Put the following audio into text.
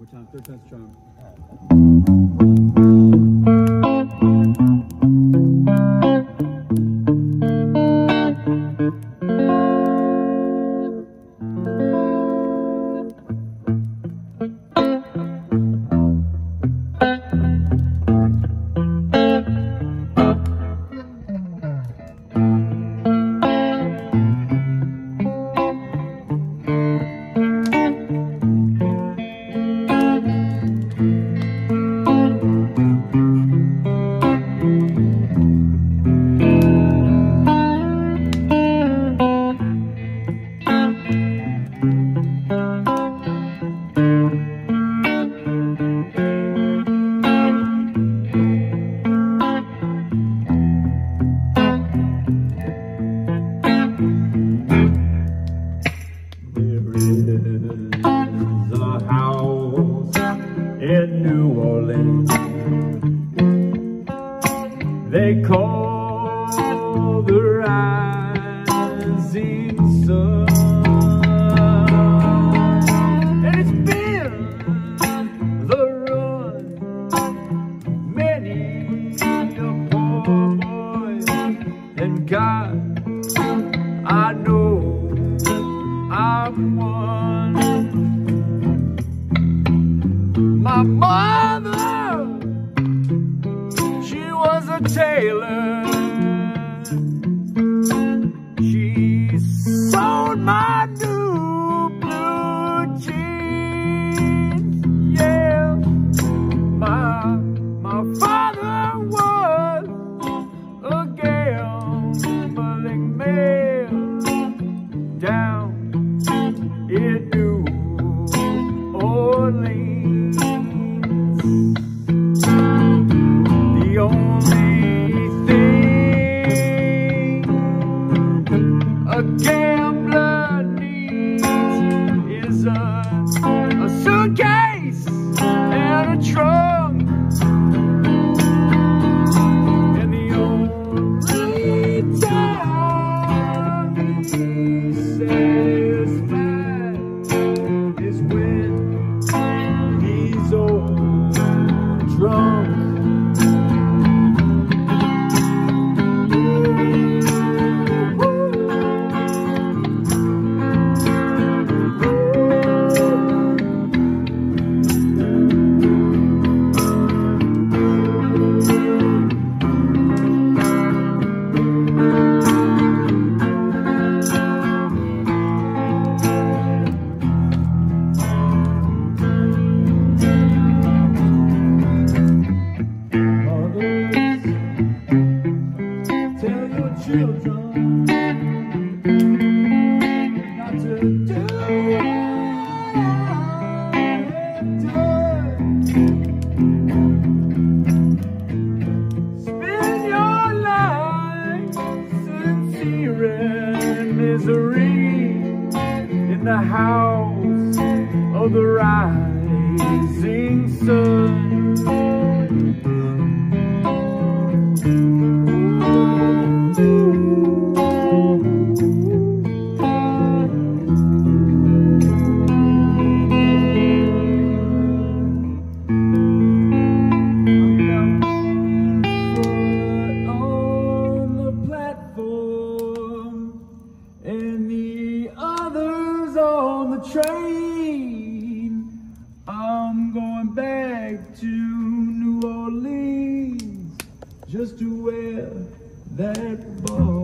more time. Third time's charm. In New Orleans. They call the rising sun. And it's been the run many a poor boy. And God, I know I'm one. My mother, she was a tailor. She sewed my and in misery in the house of the rising sun. And the others on the train. I'm going back to New Orleans just to wear that ball.